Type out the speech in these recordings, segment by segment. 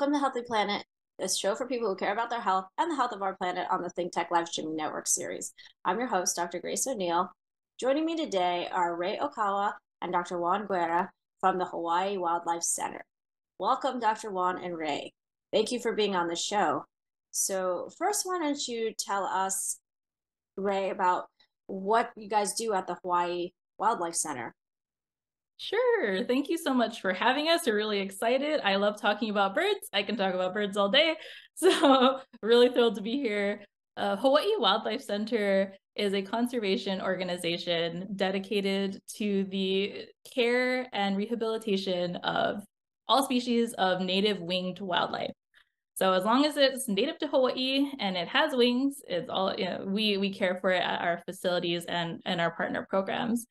Welcome to Healthy Planet, a show for people who care about their health and the health of our planet on the Think Tech live streaming network series. I'm your host, Dr. Grace O'Neil. Joining me today are Rae Okawa and Dr. Juan Guerra from the Hawaii Wildlife Center. Welcome, Dr. Juan and Rae. Thank you for being on the show. So, first, why don't you tell us, Rae, about what you guys do at the Hawaii Wildlife Center? Sure. Thank you so much for having us. We're really excited. I love talking about birds. I can talk about birds all day. So, really thrilled to be here. Uh, Hawaii Wildlife Center is a conservation organization dedicated to the care and rehabilitation of all species of native winged wildlife. So as long as it's native to Hawaii and it has wings, it's all you know, we we care for it at our facilities and and our partner programs.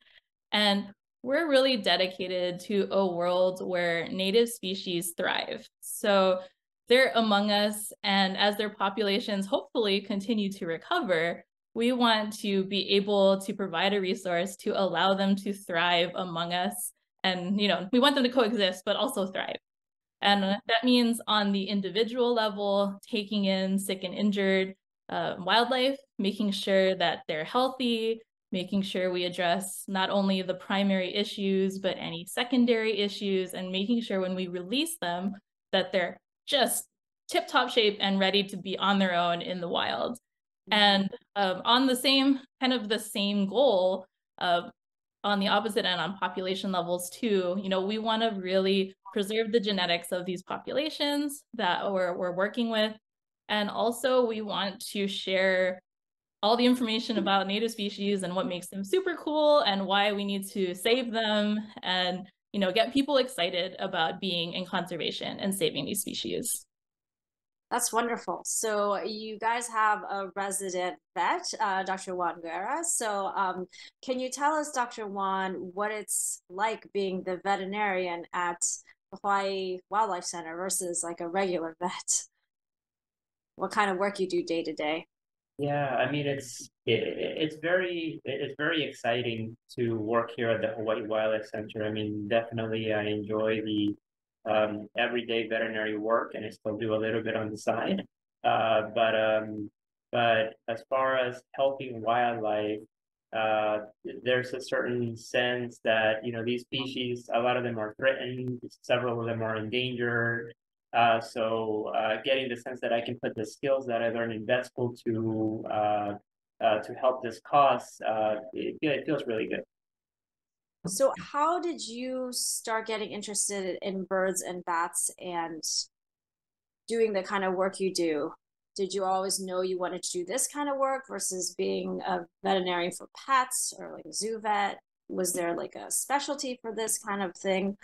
And we're really dedicated to a world where native species thrive. So they're among us, and as their populations hopefully continue to recover, we want to be able to provide a resource to allow them to thrive among us. And, you know, we want them to coexist, but also thrive. And that means on the individual level, taking in sick and injured uh, wildlife, making sure that they're healthy, making sure we address not only the primary issues, but any secondary issues, and making sure when we release them that they're just tip top shape and ready to be on their own in the wild. Mm-hmm. And um, on the same kind of the same goal, uh, on the opposite end, on population levels too, you know, we want to really preserve the genetics of these populations that we're, we're working with. And also, we want to share all the information about native species and what makes them super cool and why we need to save them and you know get people excited about being in conservation and saving these species that's wonderful. So you guys have a resident vet, uh, Dr. Juan Guerra. So um, can you tell us, Dr. Juan, what it's like being the veterinarian at Hawaii Wildlife Center versus like a regular vet? What kind of work you do day to day? Yeah, I mean it's it, it's very it's very exciting to work here at the Hawaii Wildlife Center. I mean, definitely I enjoy the um, everyday veterinary work, and I still do a little bit on the side. Uh, but um, but as far as helping wildlife, uh, there's a certain sense that you know these species, a lot of them are threatened, several of them are endangered. Uh, so uh, getting the sense that I can put the skills that I learned in vet school to uh, uh to help this cause, uh, it, it, feels really good. So, how did you start getting interested in birds and bats and doing the kind of work you do? Did you always know you wanted to do this kind of work versus being a veterinarian for pets or like a zoo vet? Was there like a specialty for this kind of thing?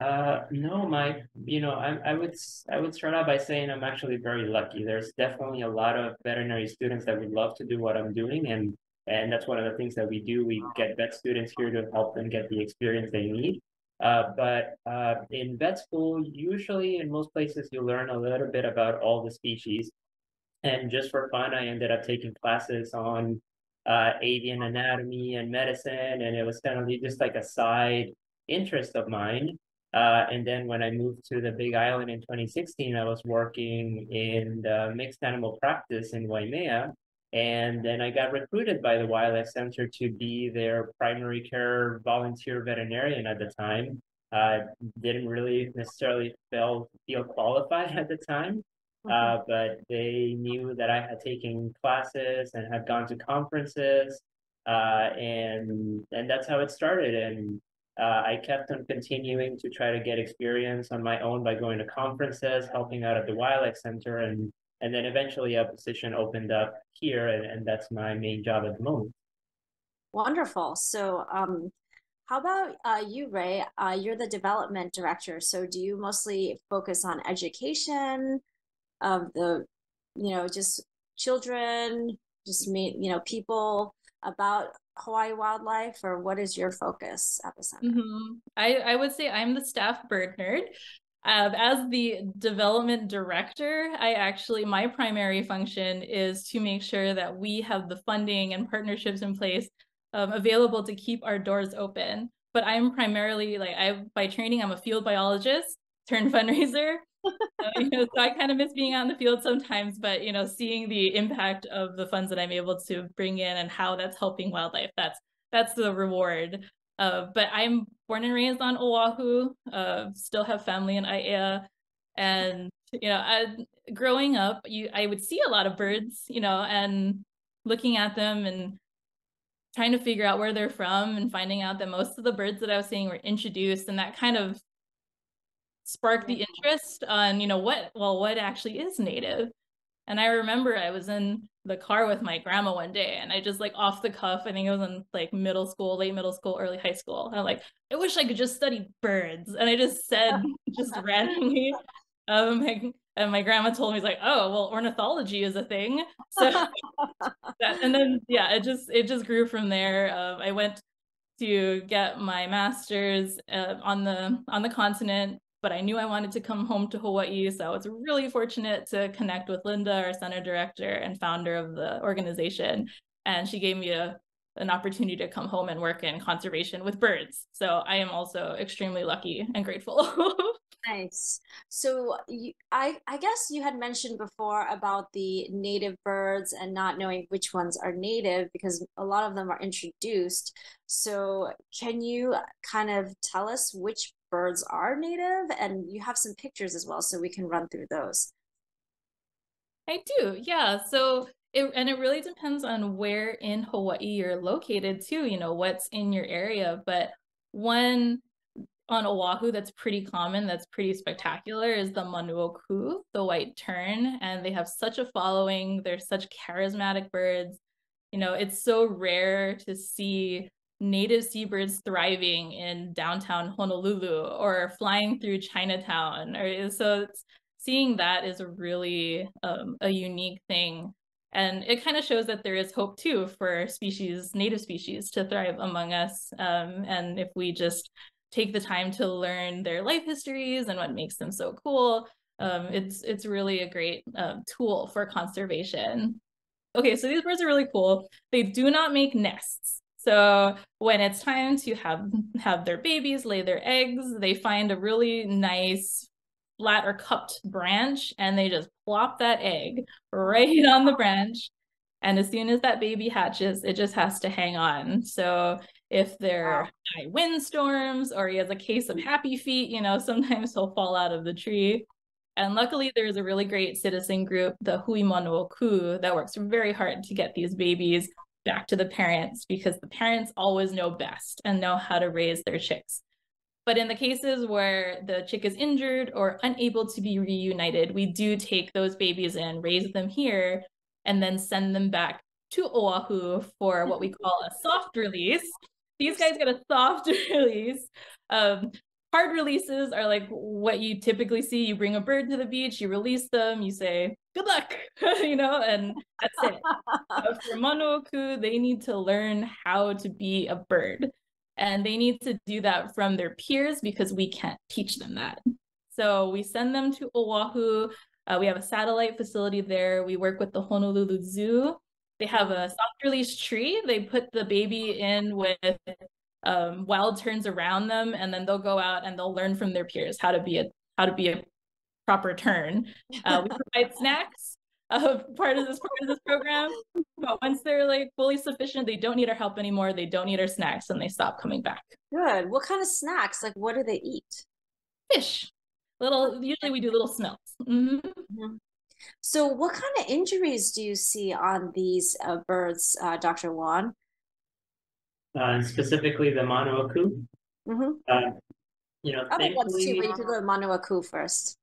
Uh, no, my, you know, I, I would, I would start out by saying I'm actually very lucky. There's definitely a lot of veterinary students that would love to do what I'm doing, and and that's one of the things that we do. We get vet students here to help them get the experience they need. Uh, but uh, in vet school, usually in most places, you learn a little bit about all the species. And just for fun, I ended up taking classes on uh, avian anatomy and medicine, and it was kind of just like a side interest of mine. Uh, and then when I moved to the Big Island in 2016, I was working in the mixed animal practice in Waimea. And then I got recruited by the Wildlife Center to be their primary care volunteer veterinarian at the time. Uh, didn't really necessarily feel, feel qualified at the time, uh, mm-hmm. but they knew that I had taken classes and had gone to conferences. Uh, and and that's how it started. And uh, I kept on continuing to try to get experience on my own by going to conferences, helping out at the Wildlife Center, and and then eventually a position opened up here, and, and that's my main job at the moment. Wonderful. So, um, how about uh, you, Rae? Uh, you're the development director. So, do you mostly focus on education of the, you know, just children, just meet, you know, people about Hawaii wildlife, or what is your focus at the center? Mm-hmm. I, I would say I'm the staff bird nerd. Um, as the development director, I actually, my primary function is to make sure that we have the funding and partnerships in place um, available to keep our doors open. But I'm primarily like, I by training, I'm a field biologist. turned fundraiser. you know, so I kind of miss being out in the field sometimes, but you know, seeing the impact of the funds that I'm able to bring in and how that's helping wildlife, that's that's the reward. Uh, but I'm born and raised on Oahu, uh, still have family in Aiea. And, you know, I, growing up, you I would see a lot of birds, you know, and looking at them and trying to figure out where they're from and finding out that most of the birds that I was seeing were introduced and that kind of sparked the interest on, you know, what, well, what actually is native. And I remember I was in the car with my grandma one day and I just like off the cuff, I think it was in like middle school, late middle school, early high school. I'm like, I wish I could just study birds. And I just said just randomly. Um and my grandma told me like, oh well ornithology is a thing. So that, and then yeah, it just it just grew from there. Uh, I went to get my master's uh, on the on the continent but I knew I wanted to come home to Hawaii. So I was really fortunate to connect with Linda, our center director and founder of the organization. And she gave me a, an opportunity to come home and work in conservation with birds. So I am also extremely lucky and grateful. nice. So you, I, I guess you had mentioned before about the native birds and not knowing which ones are native because a lot of them are introduced. So can you kind of tell us which birds are native and you have some pictures as well so we can run through those. I do yeah so it, and it really depends on where in hawaii you're located too you know what's in your area but one on oahu that's pretty common that's pretty spectacular is the manuoku the white tern and they have such a following they're such charismatic birds. You know it's so rare to see native seabirds thriving in downtown Honolulu or flying through Chinatown. So seeing that is really um, a unique thing. And it kind of shows that there is hope too for species, native species to thrive among us. Um, and if we just take the time to learn their life histories and what makes them so cool, um, it's it's really a great uh, tool for conservation. Okay, so these birds are really cool. They do not make nests. So when it's time to have have their babies lay their eggs, they find a really nice flat or cupped branch and they just plop that egg right on the branch. And as soon as that baby hatches, it just has to hang on. So if there are high windstorms or he has a case of mm-hmm. happy feet, you know, sometimes he'll fall out of the tree. And luckily, there's a really great citizen group, the Hui Manuoku, that works very hard to get these babies back to the parents because the parents always know best and know how to raise their chicks. But in the cases where the chick is injured or unable to be reunited, we do take those babies in, raise them here, and then send them back to Oahu for what we call a soft release. These guys get a soft release. Um, hard releases are like what you typically see. You bring a bird to the beach, you release them, you say, good luck, you know, and that's it. but for Manuoku, they need to learn how to be a bird. And they need to do that from their peers because we can't teach them that. So we send them to Oahu. Uh, we have a satellite facility there. We work with the Honolulu Zoo. They have a soft release tree. They put the baby in with um, wild terns around them, and then they'll go out and they'll learn from their peers how to be a how to be a proper tern. Uh, we provide snacks uh, part of this part of this program, but once they're like fully sufficient, they don't need our help anymore. They don't need our snacks, and they stop coming back. Good. What kind of snacks? Like, what do they eat? Fish. Little. Usually, we do little smells. Mm-hmm. Mm-hmm. So, what kind of injuries do you see on these uh, birds, uh, Dr. Juan? Uh, specifically, the Manuoku. Mm-hmm. Uh, you know, I think to see where you could go to Manuoku first.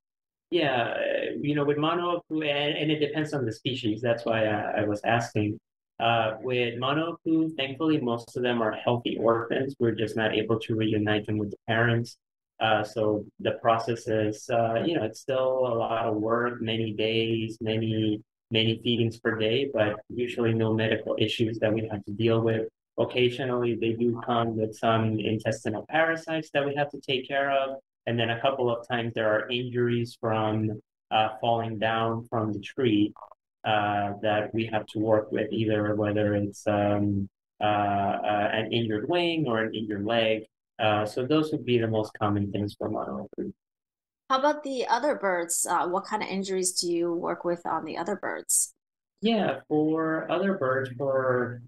Yeah, you know, with mono, and, it depends on the species. That's why I, was asking. Uh, with Manuoku, thankfully, most of them are healthy orphans. We're just not able to reunite them with the parents. Uh, so the process is, uh, you know, it's still a lot of work, many days, many, many feedings per day, but usually no medical issues that we have to deal with. Occasionally, they do come with some intestinal parasites that we have to take care of. And then a couple of times there are injuries from uh, falling down from the tree uh, that we have to work with, either whether it's um, uh, uh an injured wing or an injured leg. Uh, so those would be the most common things for mono How about the other birds? Uh, what kind of injuries do you work with on the other birds? Yeah, for other birds, for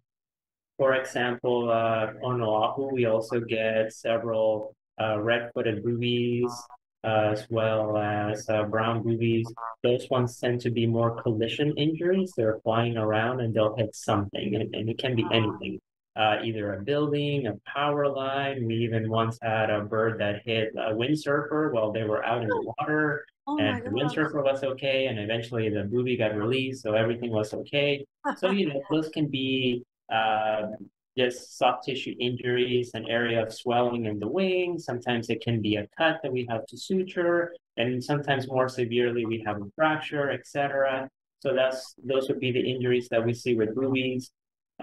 for example, uh, on Oahu, we also get several uh, red-footed boobies, uh, as well as uh, brown boobies. Those ones tend to be more collision injuries. They're flying around and they'll hit something, and, and it can be anything. Uh, either a building, a power line. We even once had a bird that hit a windsurfer while they were out in the water. Oh and the windsurfer was okay, and eventually the booby got released, so everything was okay. So you know, those can be uh, just soft tissue injuries, an area of swelling in the wing. Sometimes it can be a cut that we have to suture, and sometimes more severely we have a fracture, etc. So that's those would be the injuries that we see with boobies.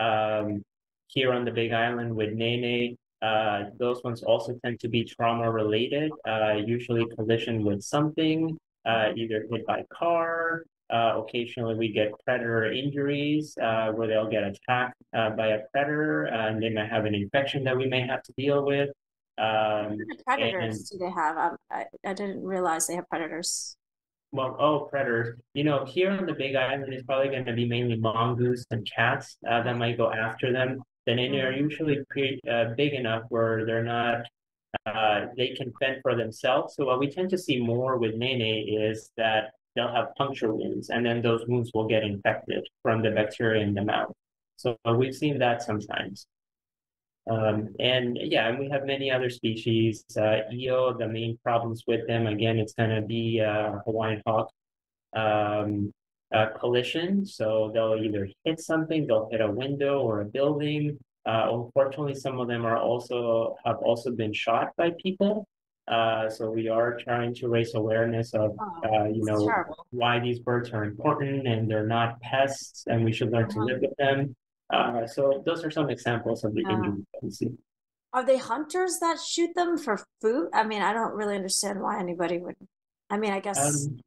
Um, here on the Big Island with Nene, uh, those ones also tend to be trauma related, uh, usually collision with something, uh, either hit by car. Uh, occasionally, we get predator injuries uh, where they'll get attacked uh, by a predator and they may have an infection that we may have to deal with. Um, predators and, do they have? Um, I, I didn't realize they have predators. Well, oh, predators. You know, here on the Big Island, it's probably going to be mainly mongoose and cats that might go after them the Nene are usually pretty uh, big enough where they're not, uh, they can fend for themselves. So what we tend to see more with Nene is that they'll have puncture wounds and then those wounds will get infected from the bacteria in the mouth. So we've seen that sometimes. Um, and yeah, and we have many other species. Uh, Io, the main problems with them, again, it's going to be uh, Hawaiian hawk. Um, uh, collision. So they'll either hit something, they'll hit a window or a building. Uh, unfortunately, some of them are also have also been shot by people. Uh, so we are trying to raise awareness of, uh, you know, why these birds are important and they're not pests and we should learn to uh-huh. live with them. Uh, so those are some examples of the injuries that we see. Are they hunters that shoot them for food? I mean, I don't really understand why anybody would. I mean, I guess um,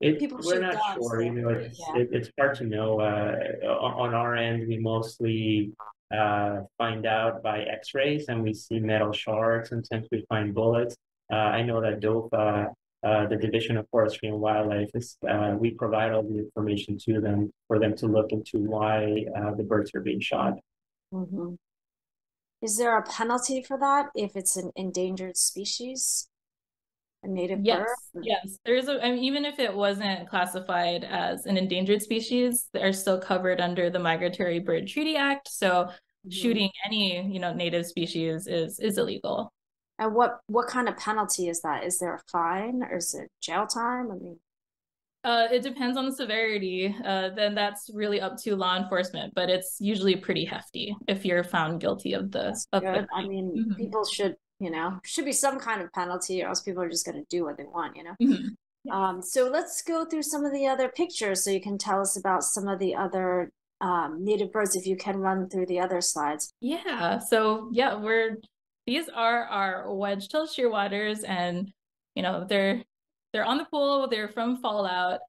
it, People we're not sure, you know, it's, yeah. it, it's hard to know. Uh, on our end, we mostly uh, find out by x-rays and we see metal shards. And sometimes we find bullets. Uh, I know that DOFAW, uh, the Division of Forestry and Wildlife, is uh, we provide all the information to them for them to look into why uh, the birds are being shot. Mm-hmm. Is there a penalty for that if it's an endangered species? a native yes, bird? Yes, there's a, I mean, even if it wasn't classified as an endangered species, they're still covered under the Migratory Bird Treaty Act. So mm-hmm. shooting any, you know, native species is is illegal. And what what kind of penalty is that? Is there a fine or is it jail time? I mean, uh, it depends on the severity. Uh, then that's really up to law enforcement, but it's usually pretty hefty if you're found guilty of the. Of the I mean, mm-hmm. people should you know should be some kind of penalty or else people are just going to do what they want you know mm-hmm. yeah. um, so let's go through some of the other pictures so you can tell us about some of the other um, native birds if you can run through the other slides yeah so yeah we're these are our wedge-tailed shearwaters and you know they're they're on the pool they're from fallout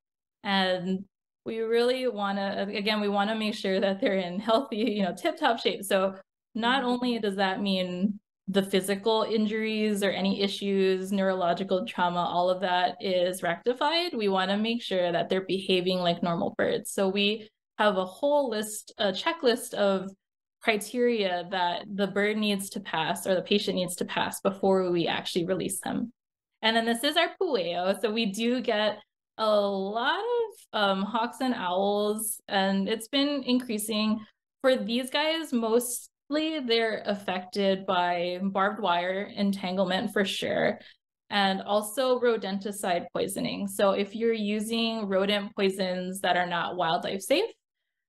and we really want to again we want to make sure that they're in healthy you know tip top shape so not mm-hmm. only does that mean the physical injuries or any issues, neurological trauma, all of that is rectified. We want to make sure that they're behaving like normal birds. So we have a whole list, a checklist of criteria that the bird needs to pass or the patient needs to pass before we actually release them. And then this is our pueo. So we do get a lot of um, hawks and owls, and it's been increasing. For these guys, mostly they're affected by barbed wire entanglement for sure and also rodenticide poisoning. So if you're using rodent poisons that are not wildlife safe,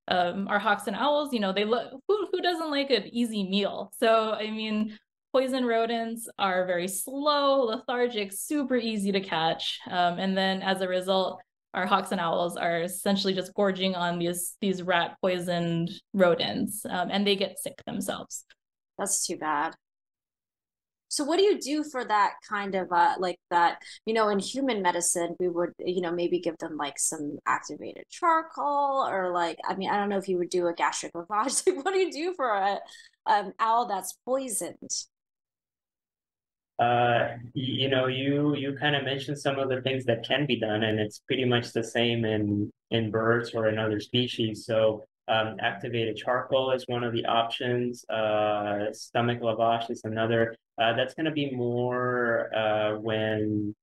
um, our hawks and owls, you know, they look, who, who doesn't like an easy meal? So, I mean, poison rodents are very slow, lethargic, super easy to catch. Um, and then as a result, our hawks and owls are essentially just gorging on these these rat poisoned rodents um, and they get sick themselves that's too bad so what do you do for that kind of uh like that you know in human medicine we would you know maybe give them like some activated charcoal or like i mean i don't know if you would do a gastric lavage like what do you do for a um owl that's poisoned uh, you know, you you kind of mentioned some of the things that can be done, and it's pretty much the same in in birds or in other species. So um, activated charcoal is one of the options. Uh, stomach lavage is another. Uh, that's going to be more uh, when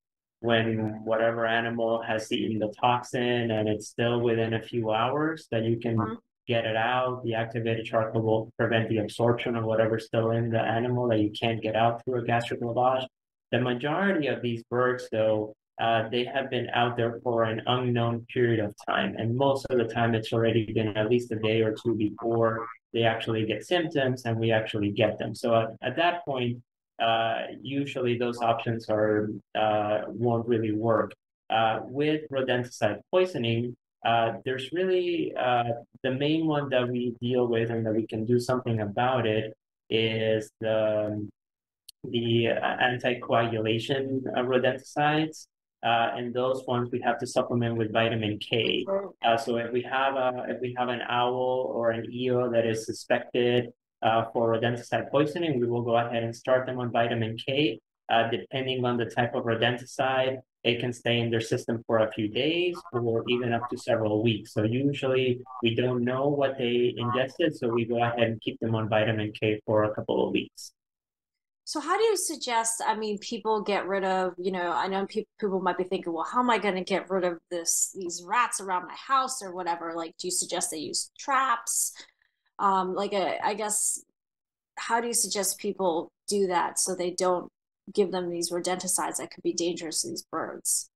when whatever animal has eaten the toxin and it's still within a few hours that you can mm-hmm. get it out. The activated charcoal will prevent the absorption of whatever's still in the animal that you can't get out through a gastric lavage. The majority of these birds, though, uh, they have been out there for an unknown period of time. And most of the time, it's already been at least a day or two before they actually get symptoms and we actually get them. So at, at that point, uh, usually those options are uh, won't really work. Uh, with rodenticide poisoning, uh, there's really uh, the main one that we deal with and that we can do something about it is the the anticoagulation rodenticides. Uh, and those ones we have to supplement with vitamin K. Uh, so if we have a if we have an owl or an eel that is suspected uh, for rodenticide poisoning, we will go ahead and start them on vitamin K. Uh, depending on the type of rodenticide, it can stay in their system for a few days or even up to several weeks. So usually we don't know what they ingested, so we go ahead and keep them on vitamin K for a couple of weeks. So how do you suggest, I mean, people get rid of, you know, I know people, people might be thinking, well, how am I going to get rid of this, these rats around my house or whatever? Like, do you suggest they use traps? Um, like, a, uh, I guess, how do you suggest people do that so they don't give them these rodenticides that could be dangerous to these birds?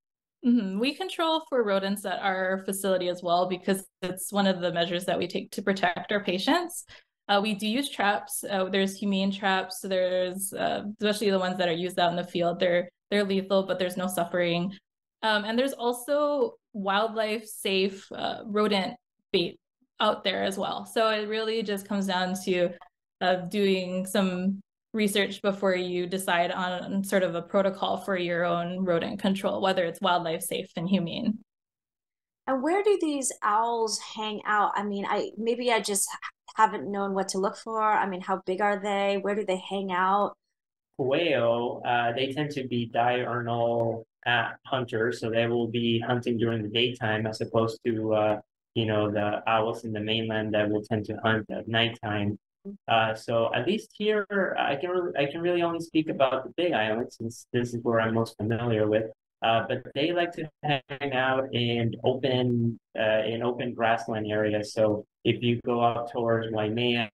Mm-hmm. We control for rodents at our facility as well because it's one of the measures that we take to protect our patients. Uh, we do use traps. Uh, there's humane traps. There's uh, especially the ones that are used out in the field. They're they're lethal, but there's no suffering. Um, and there's also wildlife safe uh, rodent bait out there as well. So it really just comes down to uh, doing some research before you decide on sort of a protocol for your own rodent control, whether it's wildlife safe and humane. And where do these owls hang out? I mean, I maybe I just haven't known what to look for? I mean, how big are they? Where do they hang out? Quail, uh, they tend to be diurnal uh, hunters, so they will be hunting during the daytime as opposed to uh, you know the owls in the mainland that will tend to hunt at nighttime. Uh, so at least here, I can I can really only speak about the Big Island since this is where I'm most familiar with. Uh, but they like to hang out in open uh, in open grassland areas. So if you go up towards Waimea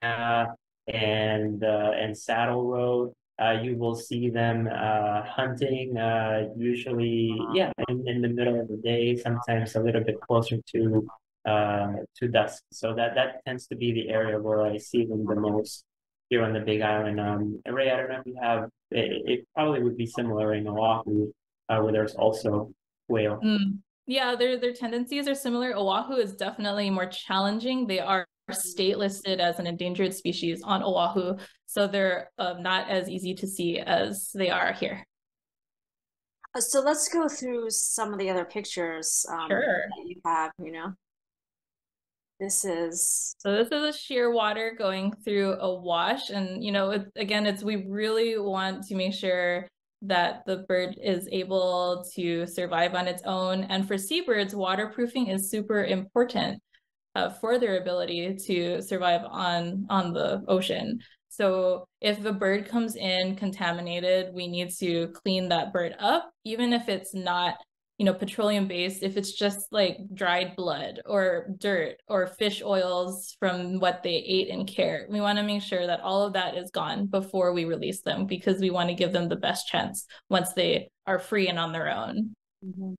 and uh, and Saddle Road, uh, you will see them uh, hunting. Uh, usually, yeah, in, in the middle of the day. Sometimes a little bit closer to uh, to dusk. So that that tends to be the area where I see them the most here on the Big Island. Um, Rae, I don't know if you have. It, it probably would be similar in Oahu, uh, where there's also whale. Mm. Yeah, their their tendencies are similar. Oahu is definitely more challenging. They are state listed as an endangered species on Oahu, so they're uh, not as easy to see as they are here. Uh, so let's go through some of the other pictures um, sure. that you have. You know, this is so this is a shearwater going through a wash, and you know, it, again, it's we really want to make sure that the bird is able to survive on its own. And for seabirds, waterproofing is super important uh, for their ability to survive on, on the ocean. So if the bird comes in contaminated, we need to clean that bird up, even if it's not you know, petroleum based, if it's just like dried blood or dirt or fish oils from what they ate in care, we want to make sure that all of that is gone before we release them because we want to give them the best chance once they are free and on their own. Mm-hmm.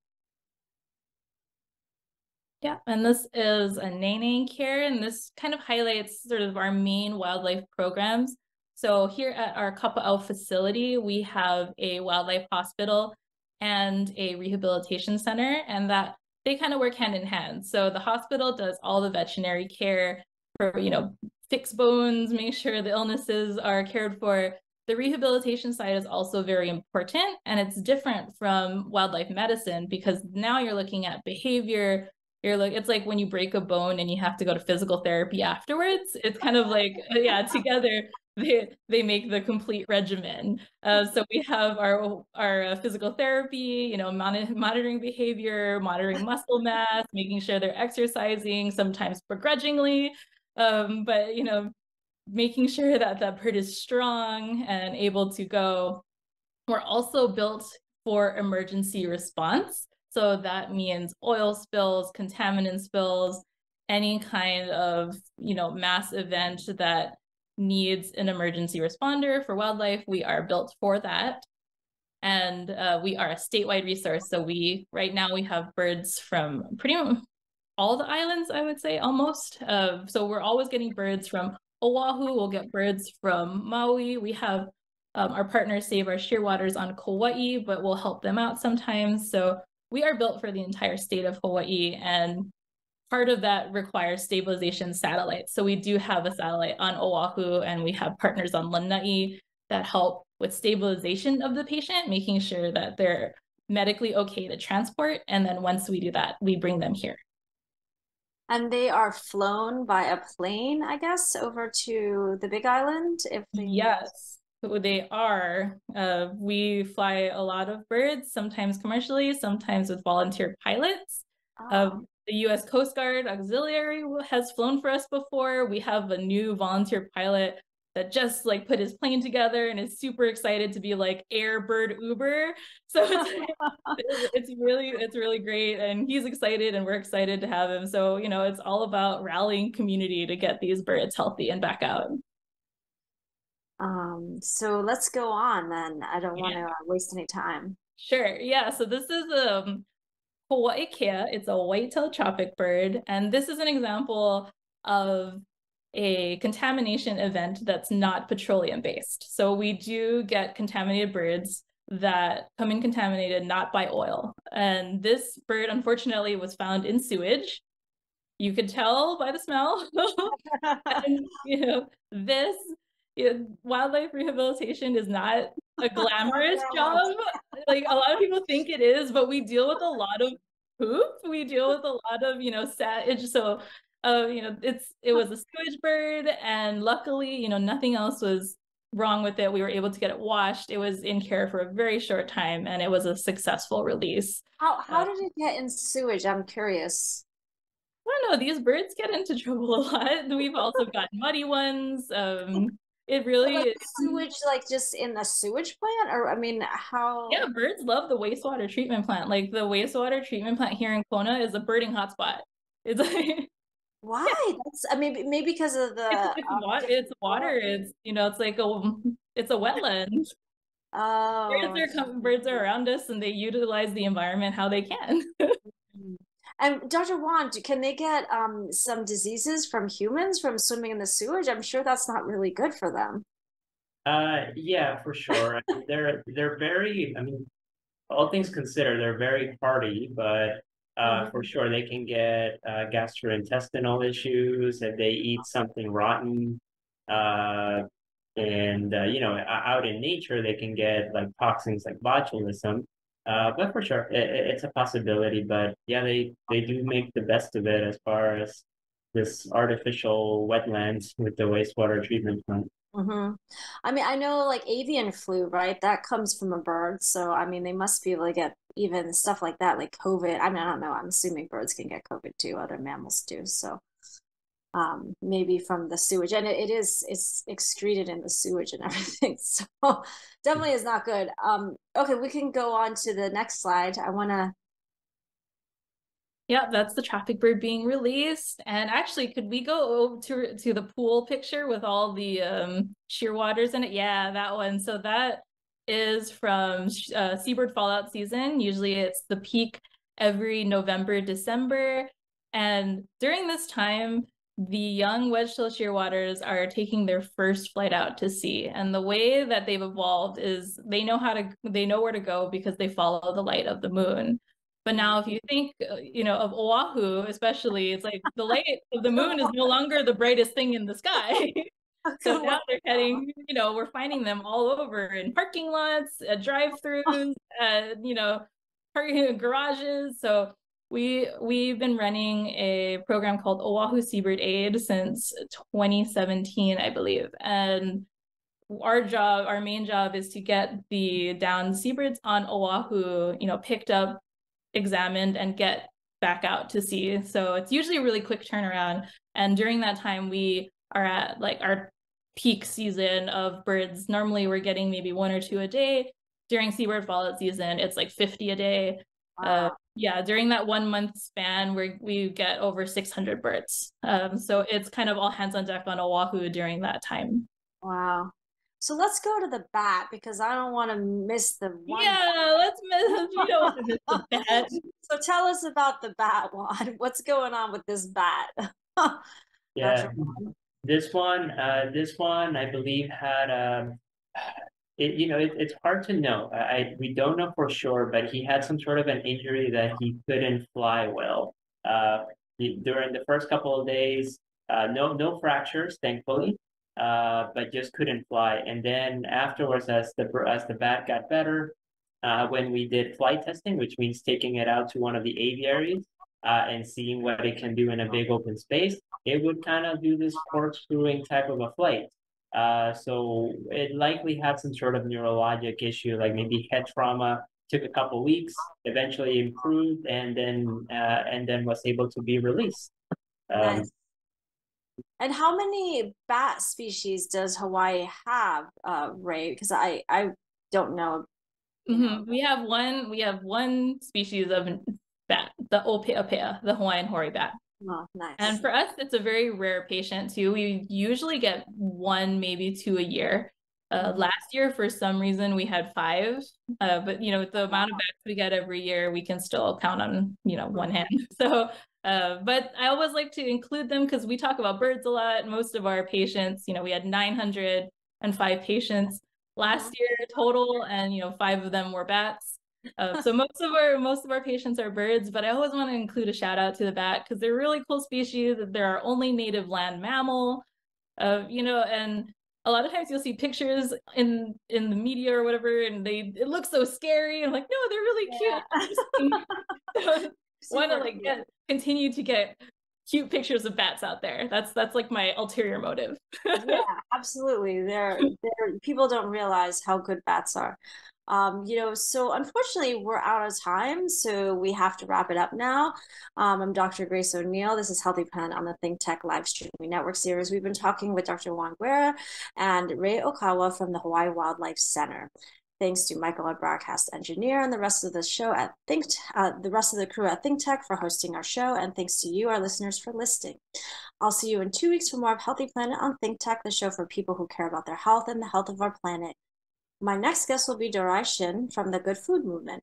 Yeah, and this is a Nene care, and this kind of highlights sort of our main wildlife programs. So here at our Kapa'au facility, we have a wildlife hospital and a rehabilitation center, and that they kind of work hand in hand. So the hospital does all the veterinary care for, you know, fix bones, make sure the illnesses are cared for. The rehabilitation side is also very important and it's different from wildlife medicine because now you're looking at behavior. You're like it's like when you break a bone and you have to go to physical therapy afterwards. It's kind of like yeah, together. they they make the complete regimen. Uh, so we have our our uh, physical therapy, you know, mon- monitoring behavior, monitoring muscle mass, making sure they're exercising, sometimes begrudgingly, um, but you know, making sure that that bird is strong and able to go. We're also built for emergency response. So that means oil spills, contaminant spills, any kind of, you know, mass event that needs an emergency responder for wildlife, we are built for that. And uh, we are a statewide resource. So we, right now, we have birds from pretty much all the islands, I would say, almost. Uh, so we're always getting birds from Oahu. We'll get birds from Maui. We have um, our partners save our shearwaters on Kauai, but we'll help them out sometimes. So we are built for the entire state of Hawaii. And part of that requires stabilization satellites. So we do have a satellite on Oahu and we have partners on Lanai that help with stabilization of the patient, making sure that they're medically okay to transport. And then once we do that, we bring them here. And they are flown by a plane, I guess, over to the Big Island. If they yes, they are. Uh, we fly a lot of birds, sometimes commercially, sometimes with volunteer pilots. Oh the US Coast Guard Auxiliary has flown for us before. We have a new volunteer pilot that just like put his plane together and is super excited to be like air bird uber so it's, it's really it's really great and he's excited and we're excited to have him so you know it's all about rallying community to get these birds healthy and back out um so let's go on then i don't want to waste any time sure yeah so this is um Koa'e kea. It's a white-tailed tropic bird. And this is an example of a contamination event that's not petroleum based. So we do get contaminated birds that come in contaminated not by oil. And this bird, unfortunately, was found in sewage. You could tell by the smell. and, you know, this wildlife rehabilitation is not a glamorous job. Like a lot of people think it is, but we deal with a lot of poop. We deal with a lot of, you know, sad. So, uh, you know, it's it was a sewage bird, and luckily, you know, nothing else was wrong with it. We were able to get it washed. It was in care for a very short time, and it was a successful release. How how uh, did it get in sewage? I'm curious. I don't know. These birds get into trouble a lot. We've also got muddy ones. Um, it really like is sewage like just in the sewage plant or I mean how Yeah, birds love the wastewater treatment plant. Like the wastewater treatment plant here in Kona is a birding hotspot. It's like why? Yeah. That's I mean maybe because of the it's, it's, um, water, it's water. It's you know, it's like a it's a wetland. Oh birds are birds are around us and they utilize the environment how they can. And Dr. Juan, can they get um, some diseases from humans from swimming in the sewage? I'm sure that's not really good for them. Uh, yeah, for sure. they're they're very. I mean, all things considered, they're very hardy, but uh, mm-hmm. for sure they can get uh, gastrointestinal issues if they eat something rotten. Uh, and uh, you know, out in nature, they can get like toxins like botulism. Uh, but for sure, it, it's a possibility. But yeah, they they do make the best of it as far as this artificial wetlands with the wastewater treatment plant. Mm-hmm. I mean, I know like avian flu, right? That comes from a bird. So, I mean, they must be able to get even stuff like that, like COVID. I mean, I don't know. I'm assuming birds can get COVID too. Other mammals do. So, um, maybe from the sewage, and it, it is it's excreted in the sewage and everything. So definitely is not good. Um, okay, we can go on to the next slide. I want to. Yeah, that's the tropic bird being released. And actually, could we go to to the pool picture with all the um, shearwaters in it? Yeah, that one. So that is from uh, seabird fallout season. Usually, it's the peak every November, December. And during this time, the young wedge-tail shearwaters are taking their first flight out to sea. And the way that they've evolved is they know how to they know where to go because they follow the light of the moon. But now if you think uh, you know of oahu especially it's like the light of the moon is no longer the brightest thing in the sky. So now they're heading you know we're finding them all over in parking lots at drive-throughs at you know parking garages. So we we've been running a program called Oahu Seabird Aid since 2017, I believe, and our job, our main job is to get the downed seabirds on Oahu, you know, picked up, examined, and get back out to sea. So it's usually a really quick turnaround. And during that time, we are at like our peak season of birds. Normally, we're getting maybe one or two a day. During seabird fallout season, it's like 50 a day. Uh, wow. Uh, yeah, during that one month span, we we get over 600 birds. Um, so it's kind of all hands on deck on Oahu during that time. Wow. So let's go to the bat because I don't want to miss the one. Yeah, let's miss. You don't miss the bat. so tell us about the bat one. What's going on with this bat? yeah, this one, uh, this one, I believe had um, it, you know, it, it's hard to know. I we don't know for sure, but he had some sort of an injury that he couldn't fly well. Uh, he, during the first couple of days, uh, no no fractures, thankfully uh, but just couldn't fly. And then afterwards, as the as the bat got better, uh, when we did flight testing, which means taking it out to one of the aviaries uh, and seeing what it can do in a big open space, it would kind of do this corkscrewing type of a flight. Uh, so it likely had some sort of neurologic issue, like maybe head trauma. Took a couple weeks, eventually improved, and then uh, and then was able to be released. Um, nice. And how many bat species does Hawaii have, uh, Rae? Because I I don't know. Mm-hmm. We have one. We have one species of bat, the Opeapea, the Hawaiian hoary bat. Oh, nice. And for us, it's a very rare patient too. We usually get one, maybe two a year. Uh, mm-hmm. last year, for some reason, we had five. Uh, but you know, with the amount of bats we get every year, we can still count on you know one hand. So uh, but I always like to include them because we talk about birds a lot. Most of our patients, you know, we had 905 patients last year total, and you know, five of them were bats. Uh, so most of our most of our patients are birds, but I always want to include a shout out to the bat because they're really cool species. They're our only native land mammal, uh, you know, and a lot of times you'll see pictures in in the media or whatever, and they it looks so scary. I'm like, no, they're really yeah. cute. want to like get continue to get cute pictures of bats out there. That's that's like my ulterior motive. yeah, absolutely. There, there. People don't realize how good bats are. Um, you know, so unfortunately, we're out of time, so we have to wrap it up now. Um, I'm Dr. Grace O'Neil. This is Healthy Planet on the Think Tech live streaming network series. We've been talking with Dr. Juan Guerra and Rae Okawa from the Hawaii Wildlife Center. Thanks to Michael, our broadcast engineer, and the rest of the show at Think, uh, the rest of the crew at Think Tech for hosting our show, and thanks to you, our listeners, for listening. I'll see you in two weeks for more of Healthy Planet on Think Tech, the show for people who care about their health and the health of our planet. My next guest will be Dorai Shin from the Good Food Movement.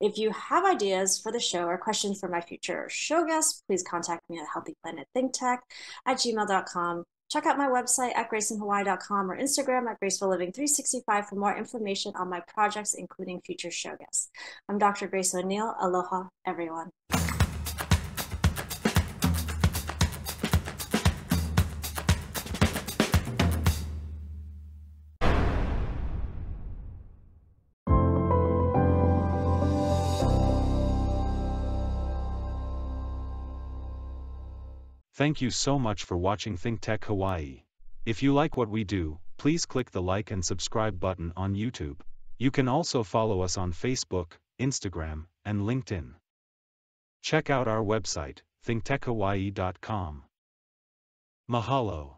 If you have ideas for the show or questions for my future show guests, please contact me at healthyplanetthinktech at gmail.com. Check out my website at graceinhawaii.com or Instagram at gracefulliving365 for more information on my projects, including future show guests. I'm Dr. Grace O'Neil. Aloha, everyone. Thank you so much for watching ThinkTech Hawaii. If you like what we do, please click the like and subscribe button on YouTube. You can also follow us on Facebook, Instagram, and LinkedIn. Check out our website, thinktechhawaii.com. Mahalo.